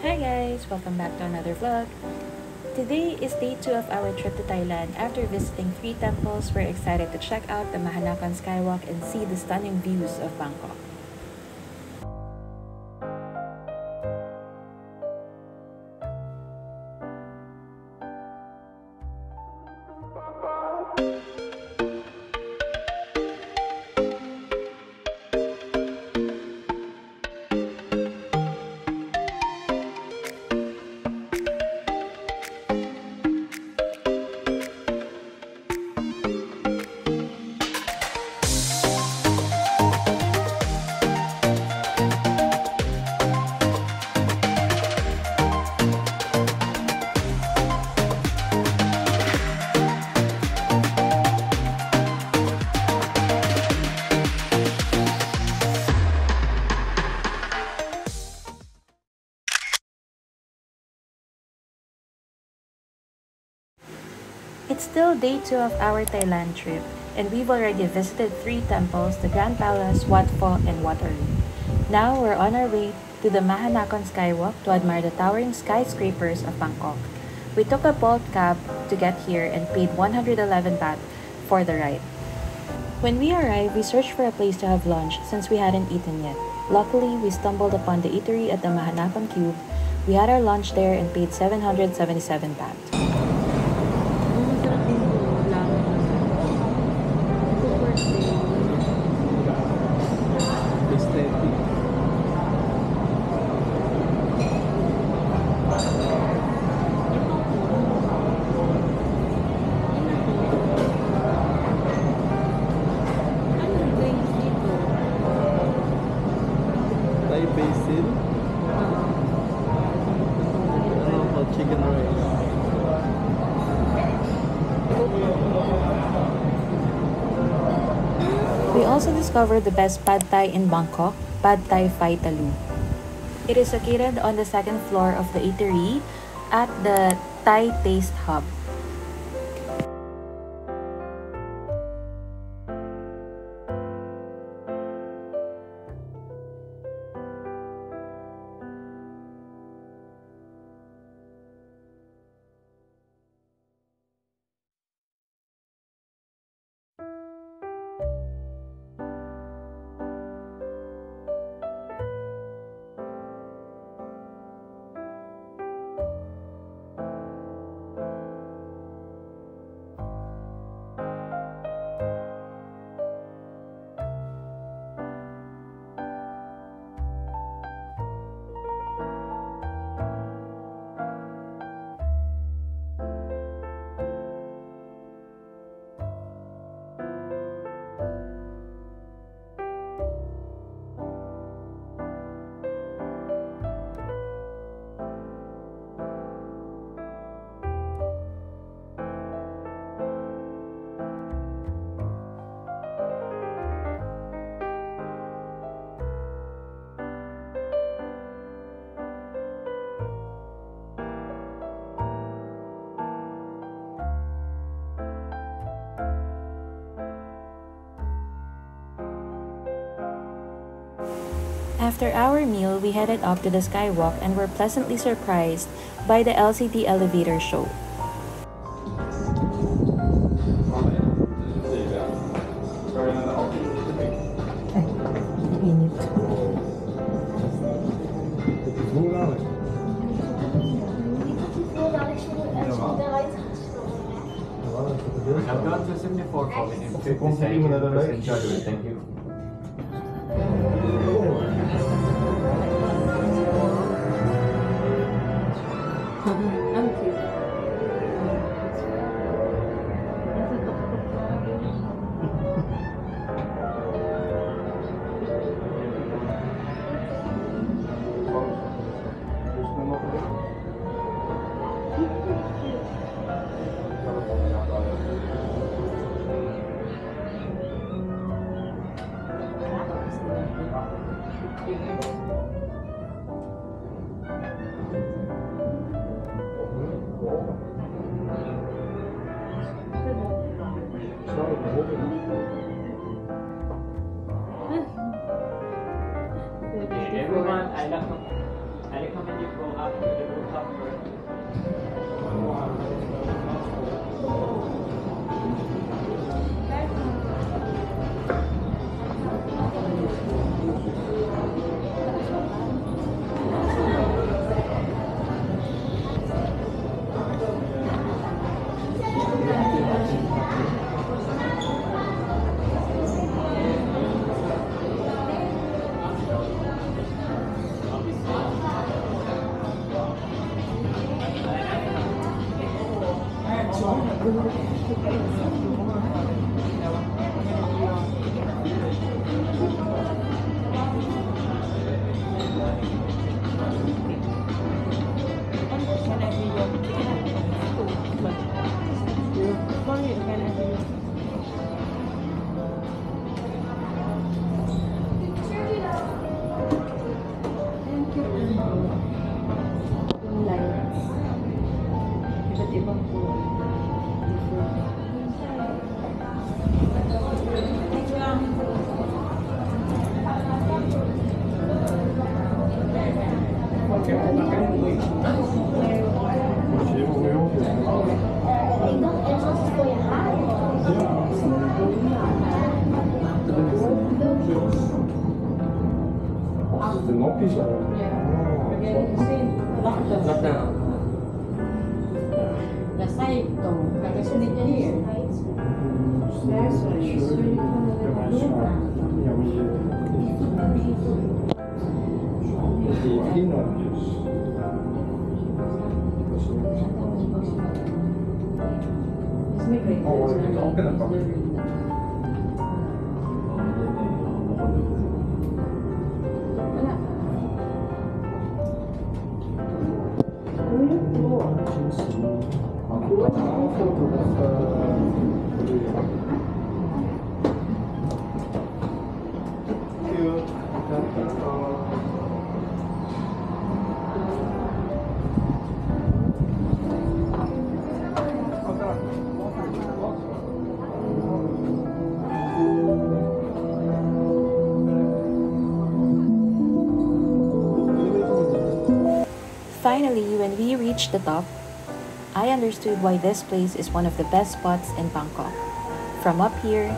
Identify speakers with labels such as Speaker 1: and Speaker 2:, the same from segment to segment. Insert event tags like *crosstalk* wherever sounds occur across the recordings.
Speaker 1: Hi guys! Welcome back to another vlog. Today is day 2 of our trip to Thailand. After visiting 3 temples, we're excited to check out the Mahanakan Skywalk and see the stunning views of Bangkok. It's still day 2 of our Thailand trip, and we've already visited 3 temples, the Grand Palace, Wat Pho, and Wat Arun. Now we're on our way to the Mahanakhon Skywalk to admire the towering skyscrapers of Bangkok. We took a Bolt cab to get here and paid 111 baht for the ride. When we arrived, we searched for a place to have lunch since we hadn't eaten yet. Luckily, we stumbled upon the eatery at the Mahanakhon Cube. We had our lunch there and paid 777 baht. We also discovered the best pad thai in Bangkok, Pad Thai Phai Talu. It is located on the second floor of the eatery at the Thai Taste Hub. After our meal, we headed up to the skywalk and were pleasantly surprised by the LCD elevator show.
Speaker 2: I've to 74 for me. 50 cents. Thank you.
Speaker 1: de
Speaker 3: Bangu. Lockdown. Yeah.
Speaker 4: Lockdown. Lockdown. da Saipton, da Suniteria. Oh, we're going to
Speaker 1: talk about meer. Reached the top, I understood why this place is one of the best spots in Bangkok. From up here,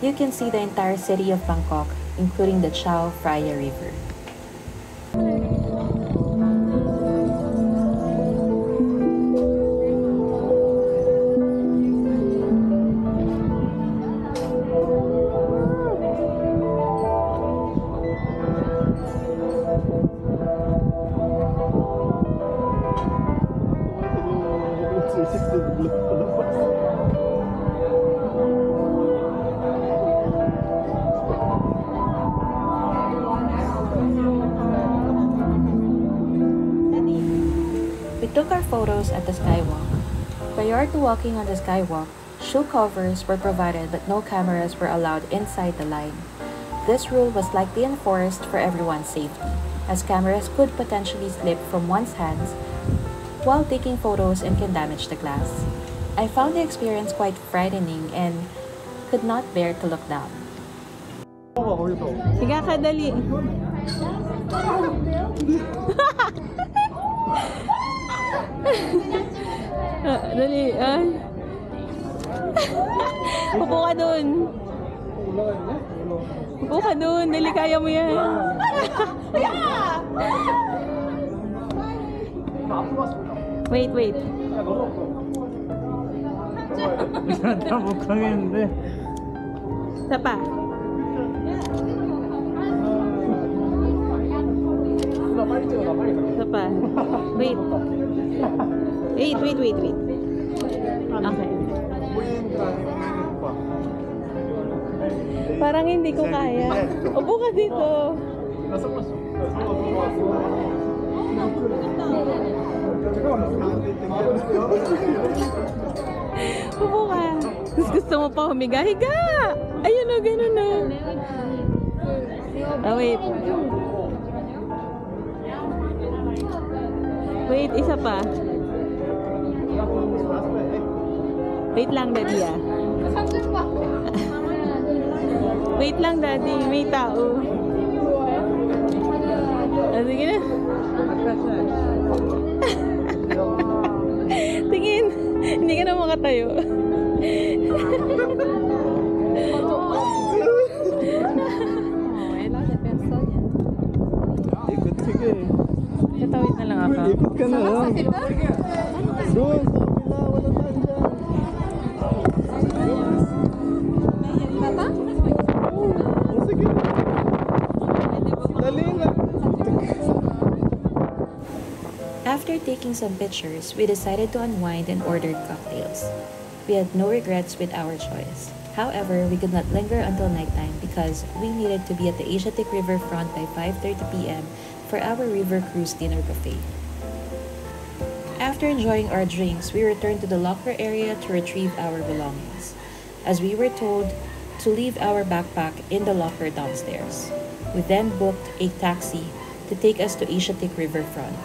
Speaker 1: you can see the entire city of Bangkok, including the Chao Phraya River. Took our photos at the skywalk. Prior to walking on the skywalk, shoe covers were provided but no cameras were allowed inside the line. This rule was likely enforced for everyone's safety, as cameras could potentially slip from one's hands while taking photos and can damage the glass. I found the experience quite frightening and could not bear to look down.
Speaker 5: Higa ka, dali. *laughs* Ah, dali, ay. Upo ka dun. Upo ka dun, dali, kaya mo yan. wait, wait.
Speaker 6: 다 못하겠는데.
Speaker 5: Isa pa. Isa pa. Wait. Wait, wait, wait, wait. Okay. Parang hindi ko kaya. Upo ka dito. Upo ka. Tapos gusto mo pa humiga. Higa! Ayun o, ganun o. Ah, wait. Wait, isa pa. Wait lang, Daddy, ah. *laughs* Wait lang, Daddy. May tao. Ah, sige na. *laughs* Tingin.
Speaker 6: Hindi ka na makatayo. *laughs* Oh, okay.
Speaker 1: After taking some pictures, we decided to unwind and ordered cocktails. We had no regrets with our choice. However, we could not linger until nighttime because we needed to be at the Asiatic Riverfront by 5.30 p.m. for our river cruise dinner buffet. After enjoying our drinks, we returned to the locker area to retrieve our belongings, as we were told to leave our backpack in the locker downstairs. We then booked a taxi to take us to Asiatic Riverfront.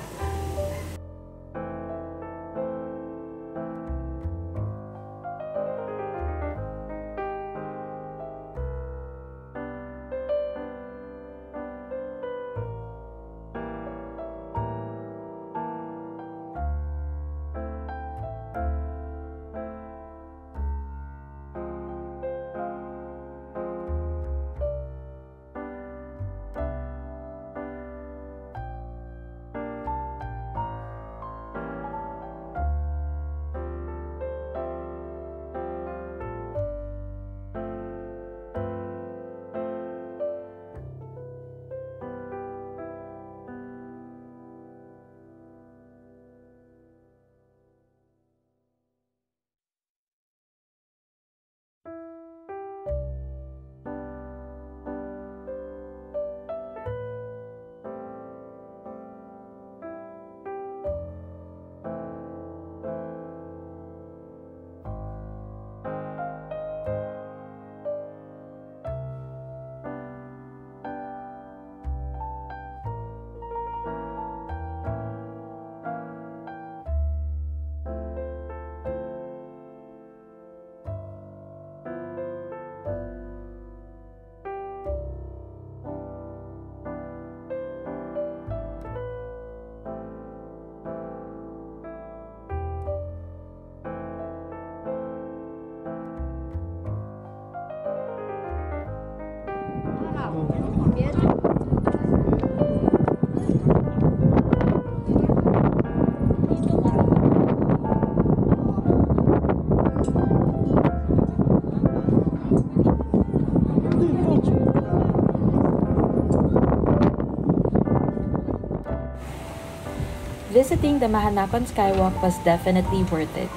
Speaker 1: Visiting the Mahanakhon Skywalk was definitely worth it.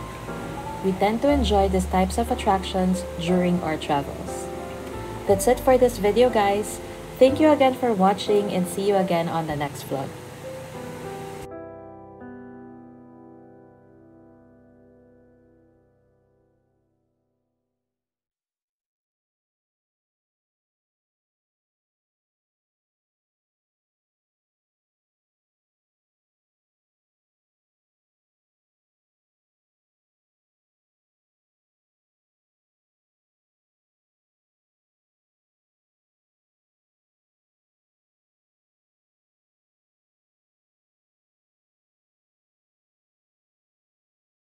Speaker 1: We tend to enjoy these types of attractions during our travels. That's it for this video guys. Thank you again for watching and see you again on the next vlog.